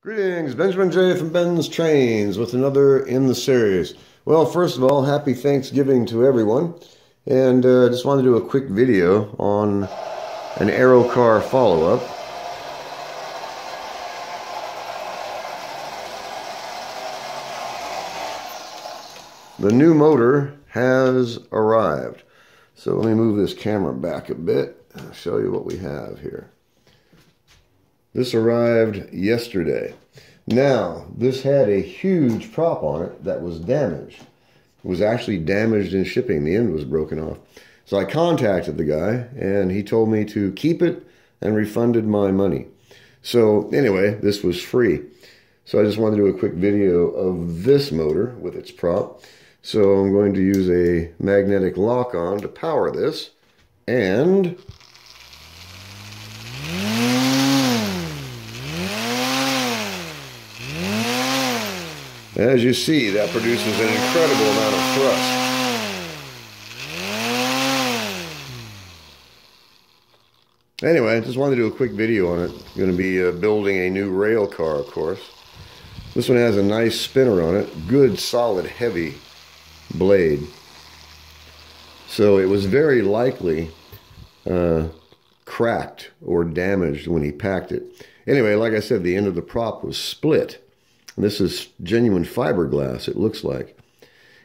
Greetings, Benjamin J from Benz Trainz with another in the series. Well, first of all, happy Thanksgiving to everyone. And I uh, just wanted to do a quick video on an Aerocar follow-up. The new motor has arrived. So let me move this camera back a bit. I'll show you what we have here. This arrived yesterday. Now, this had a huge prop on it that was damaged. It was actually damaged in shipping. The end was broken off. So I contacted the guy and he told me to keep it and refunded my money. So anyway, this was free. So I just wanted to do a quick video of this motor with its prop. So I'm going to use a magnetic lock-on to power this and As you see, that produces an incredible amount of thrust. Anyway, I just wanted to do a quick video on it. I'm going to be uh, building a new rail car, of course. This one has a nice spinner on it. Good, solid, heavy blade. So it was very likely uh, cracked or damaged when he packed it. Anyway, like I said, the end of the prop was split. And this is genuine fiberglass, it looks like.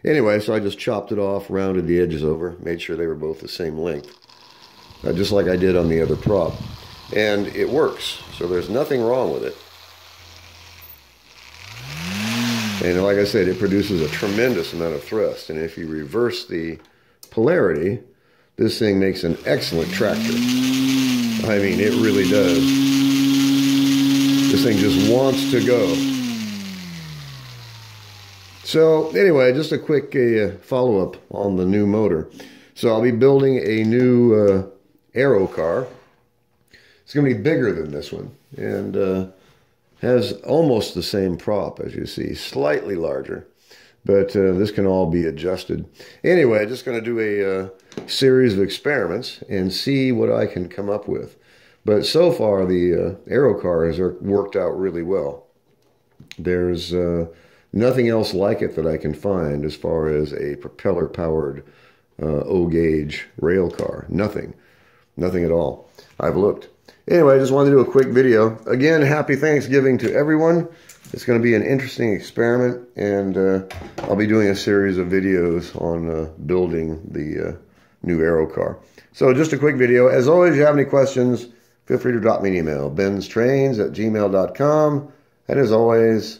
Anyway, so I just chopped it off, rounded the edges over, made sure they were both the same length, uh, just like I did on the other prop. And it works, so there's nothing wrong with it. And like I said, it produces a tremendous amount of thrust. And if you reverse the polarity, this thing makes an excellent tractor. I mean, it really does. This thing just wants to go. So anyway, just a quick uh, follow-up on the new motor. So I'll be building a new uh, Aerocar. It's going to be bigger than this one and uh, has almost the same prop as you see, slightly larger. But uh, this can all be adjusted. Anyway, i just going to do a uh, series of experiments and see what I can come up with. But so far, the uh, Aerocar has worked out really well. There's Nothing else like it that I can find as far as a propeller powered uh, O gauge rail car. Nothing. Nothing at all. I've looked. Anyway, I just wanted to do a quick video. Again, happy Thanksgiving to everyone. It's going to be an interesting experiment, and uh, I'll be doing a series of videos on uh, building the uh, new Aerocar. So just a quick video. As always, if you have any questions, feel free to drop me an email. benztrainz at gmail.com. And as always,